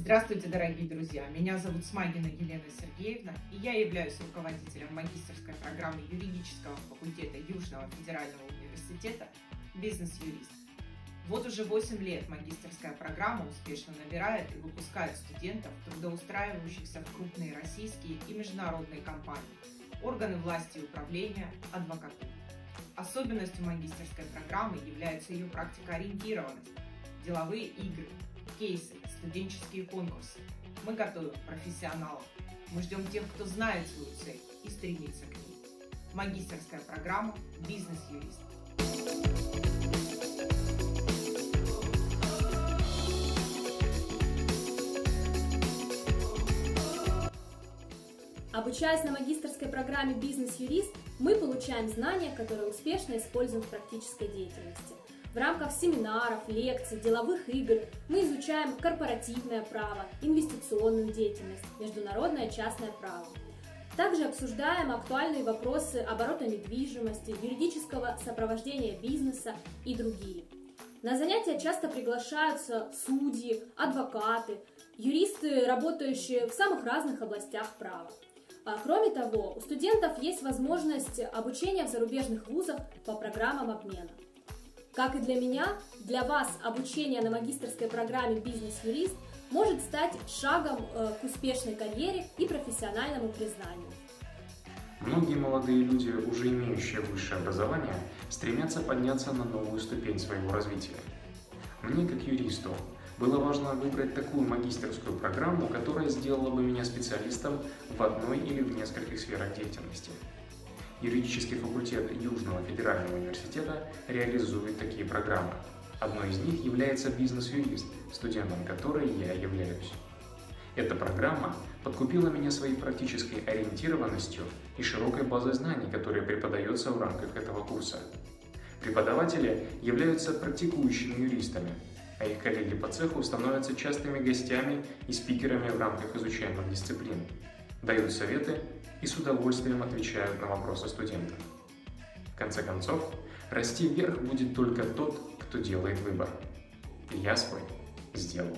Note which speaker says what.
Speaker 1: Здравствуйте, дорогие друзья! Меня зовут Смагина Елена Сергеевна, и я являюсь руководителем магистрской программы юридического факультета Южного федерального университета «Бизнес-юрист». Вот уже 8 лет магистрская программа успешно набирает и выпускает студентов, трудоустраивающихся в крупные российские и международные компании, органы власти и управления, адвокатуру. Особенностью магистрской программы является ее практикоориентированность, деловые игры, кейсы, студенческие конкурсы. Мы готовим профессионалов. Мы ждем тех, кто знает свою цель и стремится к ней. Магистрская программа «Бизнес-юрист».
Speaker 2: Обучаясь на магистрской программе «Бизнес-юрист», мы получаем знания, которые успешно используем в практической деятельности. В рамках семинаров, лекций, деловых игр мы изучаем корпоративное право, инвестиционную деятельность, международное частное право. Также обсуждаем актуальные вопросы оборота недвижимости, юридического сопровождения бизнеса и другие. На занятия часто приглашаются судьи, адвокаты, юристы, работающие в самых разных областях права. А кроме того, у студентов есть возможность обучения в зарубежных вузах по программам обмена. Как и для меня, для вас обучение на магистрской программе «Бизнес-юрист» может стать шагом э, к успешной карьере и профессиональному признанию.
Speaker 3: Многие молодые люди, уже имеющие высшее образование, стремятся подняться на новую ступень своего развития. Мне, как юристу, было важно выбрать такую магистрскую программу, которая сделала бы меня специалистом в одной или в нескольких сферах деятельности. Юридический факультет Южного федерального университета реализует такие программы. Одной из них является бизнес-юрист, студентом которой я являюсь. Эта программа подкупила меня своей практической ориентированностью и широкой базой знаний, которая преподается в рамках этого курса. Преподаватели являются практикующими юристами, а их коллеги по цеху становятся частыми гостями и спикерами в рамках изучаемых дисциплин, дают советы и с удовольствием отвечают на вопросы студентов. В конце концов, расти вверх будет только тот, кто делает выбор. И я свой сделал.